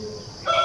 Senhor.